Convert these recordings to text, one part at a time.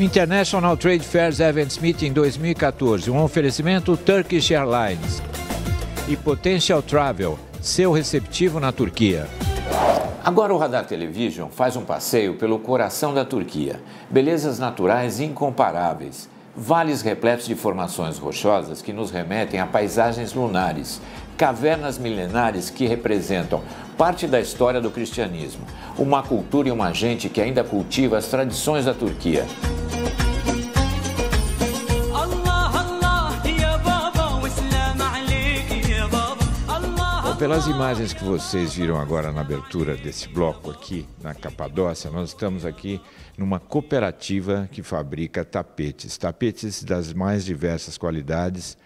International Trade Fairs Events Meeting 2014, um oferecimento Turkish Airlines e Potential Travel, seu receptivo na Turquia. Agora o Radar Television faz um passeio pelo coração da Turquia. Belezas naturais incomparáveis. Vales repletos de formações rochosas que nos remetem a paisagens lunares, cavernas milenares que representam parte da história do cristianismo, uma cultura e uma gente que ainda cultiva as tradições da Turquia. Pelas imagens que vocês viram agora na abertura desse bloco aqui na Capadócia, nós estamos aqui numa cooperativa que fabrica tapetes, tapetes das mais diversas qualidades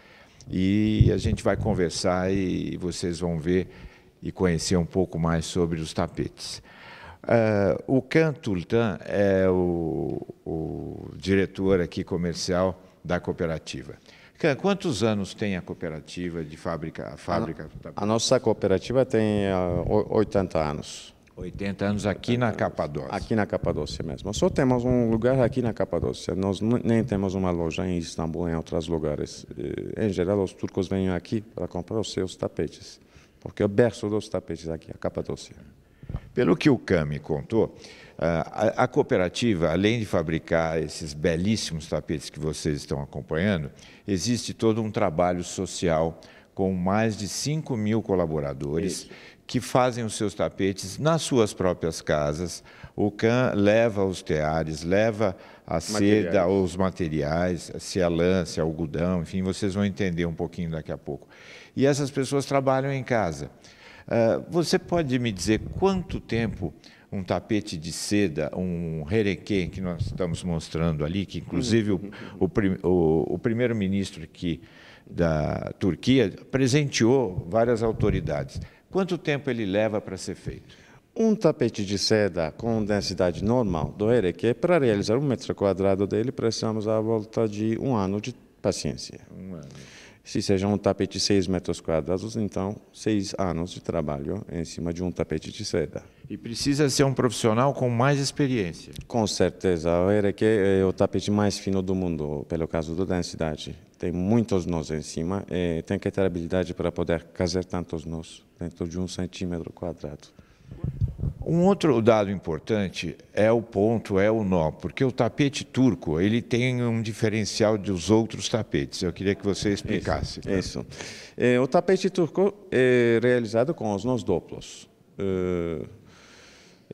e a gente vai conversar e vocês vão ver e conhecer um pouco mais sobre os tapetes. Uh, o Can Tultan é o, o, diretor aqui comercial da cooperativa. Quantos anos tem a cooperativa de fábrica? A, fábrica a, a nossa cooperativa tem uh, ah, 80 anos. 80 anos aqui na Capadócia. Aqui na Capadócia mesmo. Só temos um lugar aqui na Capadócia. Nós nem temos uma loja em Istambul, em outros lugares. Em geral, os turcos vêm aqui para comprar os seus tapetes, porque é o berço dos tapetes aqui, a Capadócia. Pelo que o Cami contou, a, a cooperativa, além de fabricar esses belíssimos tapetes que vocês estão acompanhando, existe todo um trabalho social com mais de 5 mil colaboradores. Isso que fazem os seus tapetes nas suas próprias casas. O CAN leva os teares, leva a seda, os materiais, se é lã, se é algodão, enfim, vocês vão entender um pouquinho daqui a pouco. E essas pessoas trabalham em casa. Uh, você pode me dizer quanto tempo um tapete de seda, um rerequê que nós estamos mostrando ali, que inclusive o, o, o, primeiro-ministro aqui da Turquia presenteou várias autoridades. Quanto tempo ele leva para ser feito? Um tapete de seda com densidade normal do Ereque, para realizar um metro quadrado dele, precisamos a volta de um ano de paciência. Um ano. Se seja um tapete de 6 metros quadrados, então seis anos de trabalho em cima de um tapete de seda. E precisa ser um profissional com mais experiência. Com certeza. O Ereque é o tapete mais fino do mundo, pelo caso da densidade. Tem muitos nós em cima e tem que ter habilidade para poder fazer tantos nós dentro de um centímetro quadrado. Um outro dado importante é o ponto, é o nó, porque o tapete turco ele tem um diferencial dos outros tapetes. Eu queria que você explicasse. Isso. isso. É, o tapete turco é realizado com os nós duplos. É,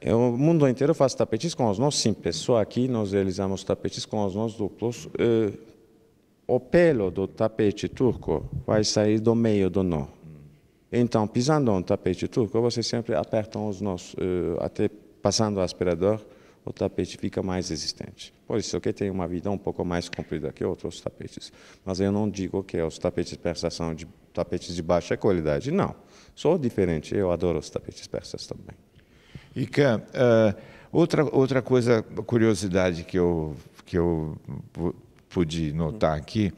é, o mundo inteiro faz tapetes com os nós simples, só aqui nós realizamos tapetes com os nós duplos. É, o pelo do tapete turco vai sair do meio do nó. Então, pisando um tapete turco, você sempre aperta os nós, uh, até passando o aspirador, o tapete fica mais resistente. Por isso que tem uma vida um pouco mais comprida que outros tapetes. Mas eu não digo que os tapetes persas são de, tapetes de baixa qualidade, não. Sou diferente, eu adoro os tapetes persas também. Cam, uh, outra, outra coisa, curiosidade que eu, que eu pude notar aqui,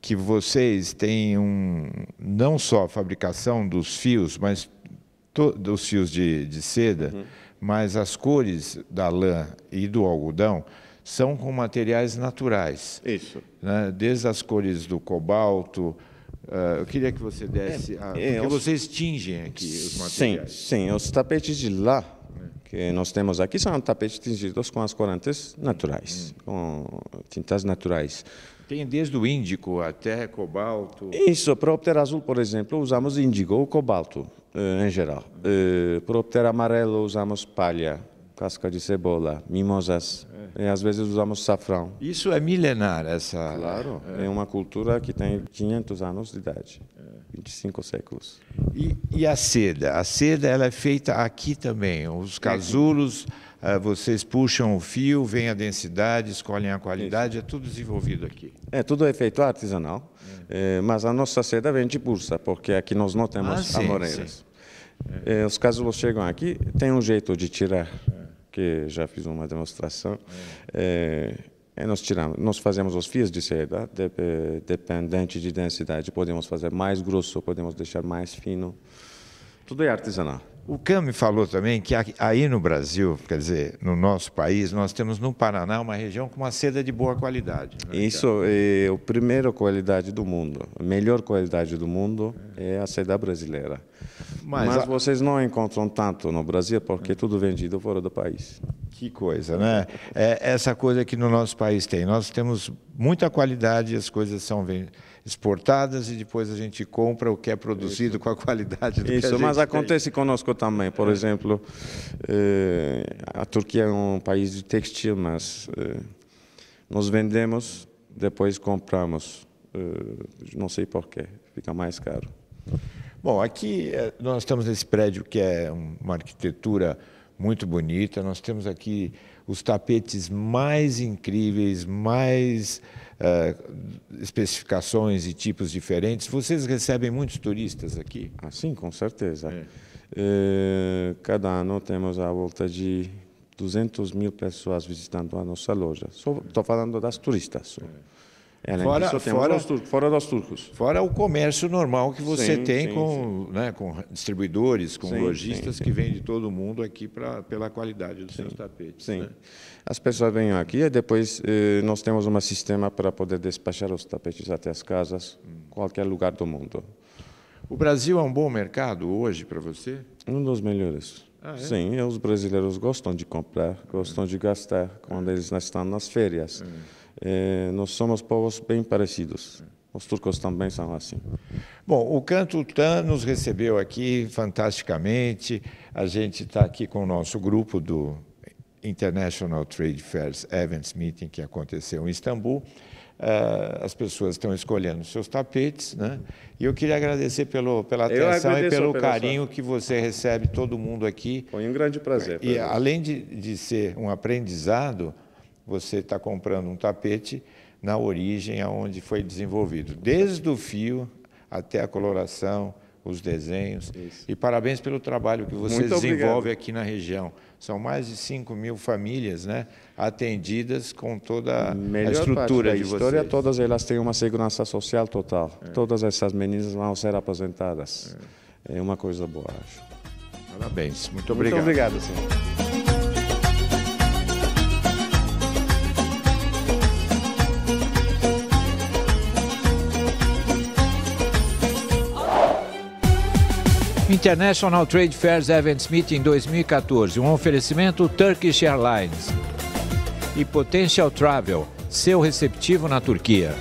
que vocês têm um, não só a fabricação dos fios, mas to, dos fios de, de seda, uhum. mas as cores da lã e do algodão são com materiais naturais. Isso. Né? Desde as cores do cobalto. Uh, eu queria que você desse. É, a, é, porque os... vocês tingem aqui os materiais. Sim, sim. Os tapetes de lã que nós temos aqui são tapetes tingidos com as corantes naturais, hum. com tintas naturais. Tem desde o índico até cobalto? Isso, para obter azul, por exemplo, usamos índigo ou cobalto, eh, em geral. Eh, para obter amarelo, usamos palha, casca de cebola, mimosas, é. e às vezes usamos safrão. Isso é milenar, essa... Claro, é, é uma cultura que tem 500 anos de idade, é. 25 séculos. E, e, a seda? A seda ela é feita aqui também, os casulos... Ah, vocês puxam o fio, vem a densidade, escolhem a qualidade, Isso. é tudo desenvolvido aqui. É, tudo é feito artesanal, é. É, mas a nossa seda vem de bursa, porque aqui nós não temos ah, sim, amoreiras. Sim. É. os casulos chegam aqui, tem um jeito de tirar, é. Que já fiz uma demonstração. É. É, nós tiramos, nós fazemos os fios de seda, de, dependente de densidade, podemos fazer mais grosso, podemos deixar mais fino. Tudo é artesanal. O Cami falou também que aí no Brasil, quer dizer, no nosso país, nós temos no Paraná uma região com uma seda de boa qualidade. Né? Isso é a primeira qualidade do mundo. A melhor qualidade do mundo é a seda brasileira. Mas, Mas a... vocês não encontram tanto no Brasil porque é tudo vendido fora do país. Que coisa, né? É essa coisa que no nosso país tem. Nós temos muita qualidade as coisas são exportadas e depois a gente compra o que é produzido com a qualidade do Isso, mas acontece tem. conosco também. Por é. exemplo, eh, a Turquia é um país de textil, mas eh, nós vendemos, depois compramos. Eh, não sei porquê, fica mais caro. Bom, aqui eh, nós estamos nesse prédio que é uma arquitetura muito bonita. Nós temos aqui os tapetes mais incríveis, mais uh, especificações e tipos diferentes. Vocês recebem muitos turistas aqui? Ah, sim, com certeza. É. Uh, cada ano temos a volta de 200 mil pessoas visitando a nossa loja. Estou falando das turistas. É. É, fora, fora, os turcos, fora dos turcos. Fora o comércio normal que você sim, tem sim, com, sim. Né, com distribuidores, com lojistas que vêm de todo mundo aqui pra, pela qualidade dos seus tapetes. Sim. Né? As pessoas vêm aqui e depois eh, nós temos um sistema para poder despachar os tapetes até as casas, hum. qualquer lugar do mundo. O Brasil é um bom mercado hoje para você? Um dos melhores. Ah, é? Sim, os brasileiros gostam de comprar, gostam de gastar quando eles estão nas férias. É. É, nós somos povos bem parecidos. Os turcos também são assim. Bom, o Canto Tan nos recebeu aqui fantasticamente. A gente está aqui com o nosso grupo do International Trade Fairs Events Meeting, que aconteceu em Istambul. Uh, as pessoas estão escolhendo seus tapetes, né? E eu queria agradecer pelo, pela atenção e pelo carinho que você recebe todo mundo aqui. Foi um grande prazer. E além de, de ser um aprendizado, você está comprando um tapete na origem aonde foi desenvolvido, desde o fio até a coloração, os desenhos. Isso. E parabéns pelo trabalho que você Muito desenvolve obrigado. aqui na região. São mais de 5 mil famílias né, atendidas com toda a, a estrutura de história, vocês. Todas elas têm uma segurança social total. É. Todas essas meninas vão ser aposentadas. É, é uma coisa boa, acho. Parabéns. Muito obrigado. Muito obrigado, senhor. International Trade Fairs Events Meeting 2014, um oferecimento Turkish Airlines e Potential Travel, seu receptivo na Turquia.